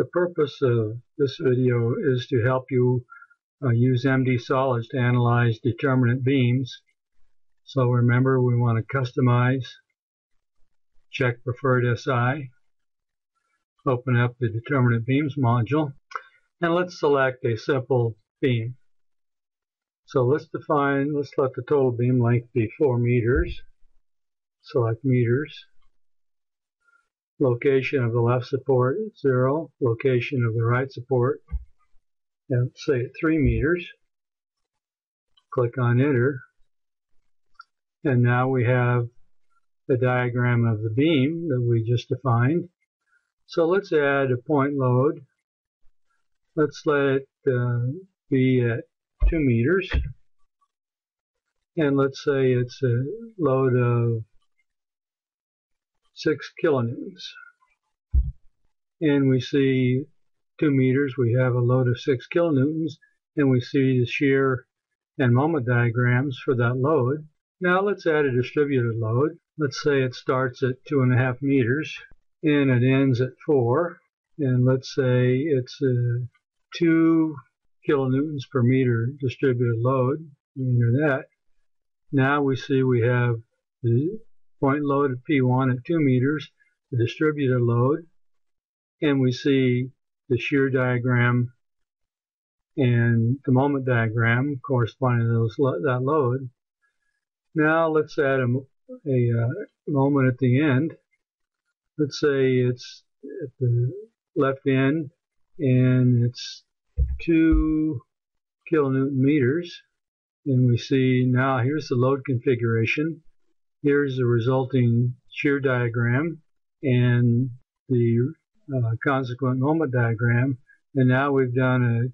The purpose of this video is to help you uh, use MD Solids to analyze determinant beams. So remember we want to customize, check preferred SI, open up the determinant beams module, and let's select a simple beam. So let's define, let's let the total beam length be 4 meters. Select meters. Location of the left support, 0. Location of the right support, and say at 3 meters. Click on enter. And now we have the diagram of the beam that we just defined. So let's add a point load. Let's let it uh, be at 2 meters. And let's say it's a load of 6 kilonewtons. And we see 2 meters, we have a load of 6 kilonewtons, and we see the shear and moment diagrams for that load. Now let's add a distributed load. Let's say it starts at 2.5 meters and it ends at 4. And let's say it's a 2 kilonewtons per meter distributed load. We enter that. Now we see we have the point load at P1 at 2 meters, the distributed load, and we see the shear diagram and the moment diagram corresponding to those, that load. Now let's add a, a uh, moment at the end. Let's say it's at the left end and it's 2 kilonewton meters. And we see now here's the load configuration. Here's the resulting shear diagram and the uh, consequent moment diagram. And now we've done an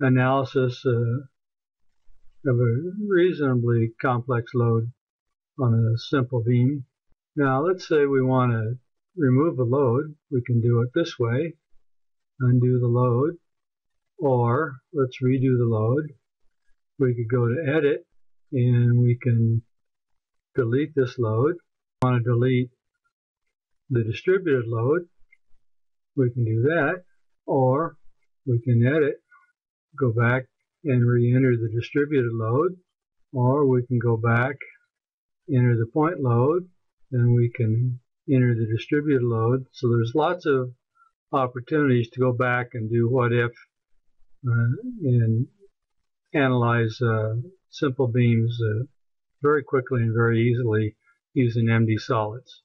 analysis uh, of a reasonably complex load on a simple beam. Now let's say we want to remove a load. We can do it this way. Undo the load. Or let's redo the load. We could go to edit and we can delete this load. Want to delete the distributed load. We can do that. Or we can edit, go back and re-enter the distributed load, or we can go back, enter the point load, and we can enter the distributed load. So there's lots of opportunities to go back and do what if uh, and analyze uh, simple beams uh, very quickly and very easily using MD solids.